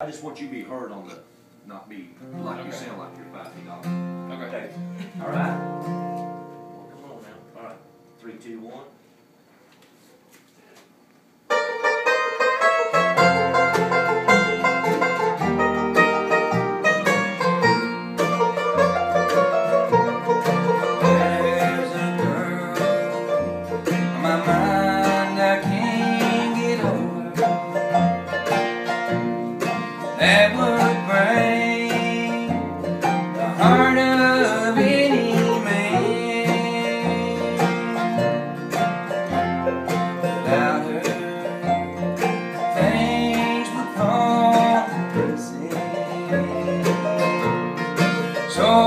I just want you to be heard on the, not be like you sound like you're five feet off. Okay. All right?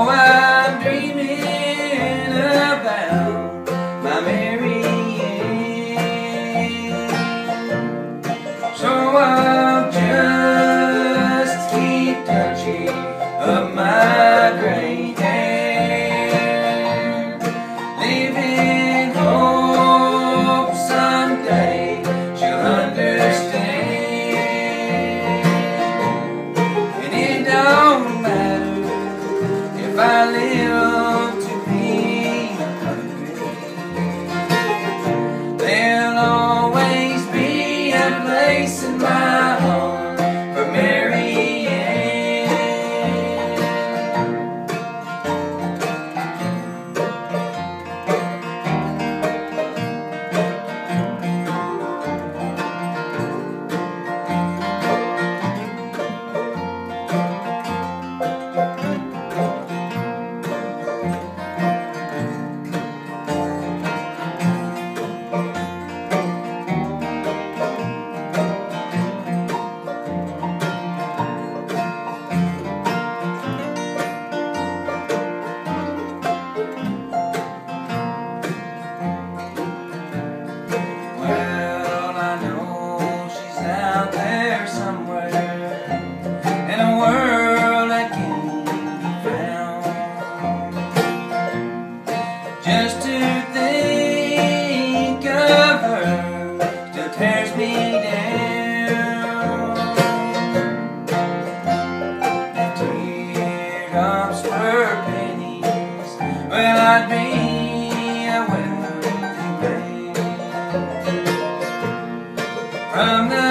away. In my Just to think of her still tears me down. If teardrops were pennies, well, I'd be a wealthy man. From the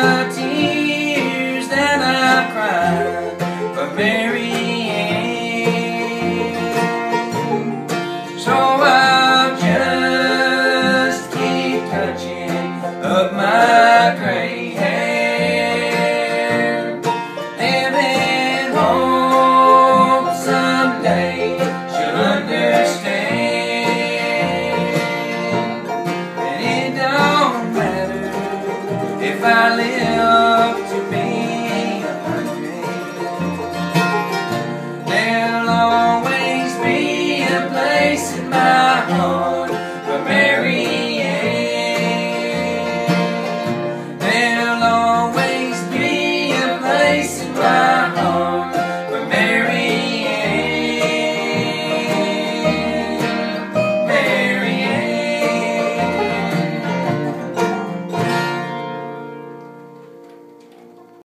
of my gray hair. Living hope someday she'll understand. And it don't matter if I live